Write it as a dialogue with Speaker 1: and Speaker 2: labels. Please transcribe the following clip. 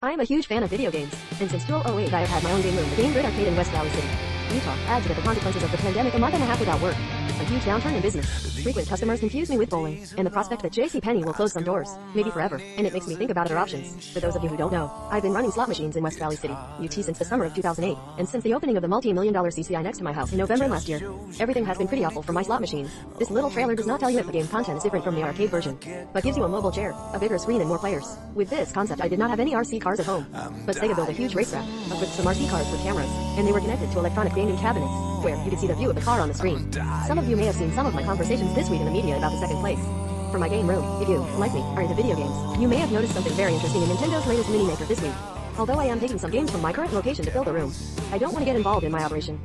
Speaker 1: I am a huge fan of video games, and since 2008 I have had my own game room, the Game Grid Arcade in West Valley City, Utah, added to the consequences of the pandemic a month and a half without work. A huge downturn in business. Frequent customers confuse me with bowling, and the prospect that J.C. Penney will close some doors, maybe forever, and it makes me think about other options. For those of you who don't know, I've been running slot machines in West Valley City, UT since the summer of 2008, and since the opening of the multi-million dollar CCI next to my house in November last year. Everything has been pretty awful for my slot machine. This little trailer does not tell you if the game content is different from the arcade version, but gives you a mobile chair, a bigger screen and more players. With this concept I did not have any RC cars at home, but Sega built a huge racetrack, equipped some RC cars with cameras, and they were connected to electronic gaming cabinets, where you could see the view of the car on the screen. Some of you may have seen some of my conversations this week in the media about the second place. For my game room, if you, like me, are into video games, you may have noticed something very interesting in Nintendo's latest mini maker this week. Although I am taking some games from my current location to fill the room, I don't want to get involved in my operation.